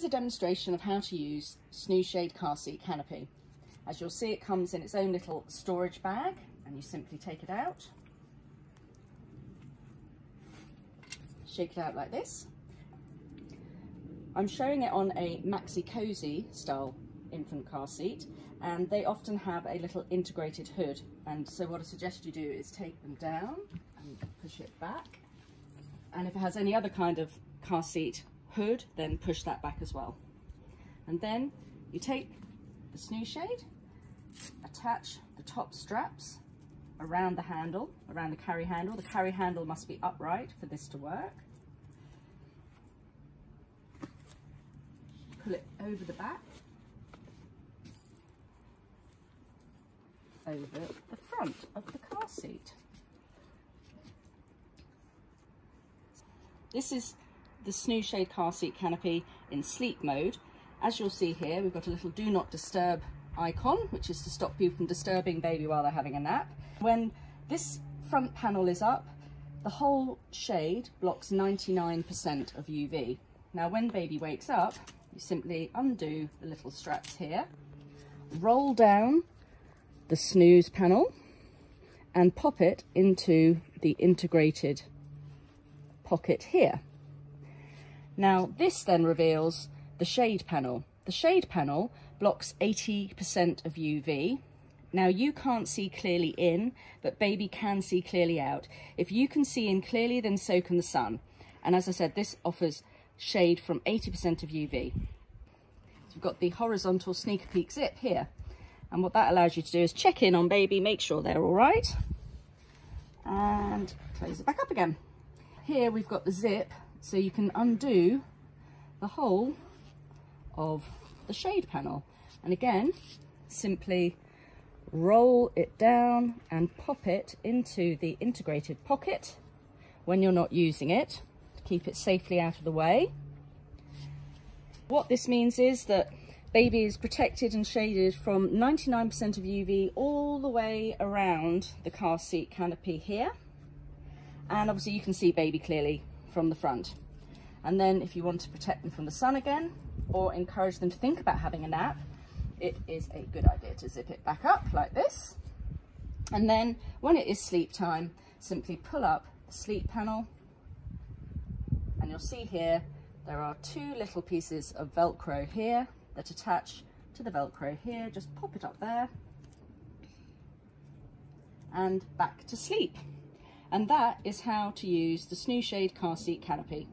Is a demonstration of how to use SnoozeShade car seat canopy. As you'll see, it comes in its own little storage bag and you simply take it out. Shake it out like this. I'm showing it on a Maxi-Cosi style infant car seat and they often have a little integrated hood and so what I suggest you do is take them down and push it back and if it has any other kind of car seat hood then push that back as well. And then you take the SnoozeShade attach the top straps around the handle around the carry handle. The carry handle must be upright for this to work. Pull it over the back over the front of the car seat. This is the SnoozeShade car seat canopy in sleep mode. As you'll see here, we've got a little do not disturb icon, which is to stop you from disturbing baby while they're having a nap. When this front panel is up, the whole shade blocks 99% of UV. Now when baby wakes up, you simply undo the little straps here, roll down the snooze panel and pop it into the integrated pocket here. Now this then reveals the shade panel. The shade panel blocks 80% of UV. Now you can't see clearly in, but baby can see clearly out. If you can see in clearly, then so can the sun. And as I said, this offers shade from 80% of UV. So we've got the horizontal sneak-a-peek zip here. And what that allows you to do is check in on baby, make sure they're all right, and close it back up again. Here we've got the zip, so you can undo the whole of the shade panel. And again, simply roll it down and pop it into the integrated pocket when you're not using it to keep it safely out of the way. What this means is that Baby is protected and shaded from 99% of UV all the way around the car seat canopy here. And obviously you can see baby clearly from the front. And then if you want to protect them from the sun again, or encourage them to think about having a nap, it is a good idea to zip it back up like this. And then when it is sleep time, simply pull up the sleep panel and you'll see here, there are two little pieces of Velcro here that attach to the Velcro here. Just pop it up there and back to sleep. And that is how to use the SnoozeShade car seat canopy.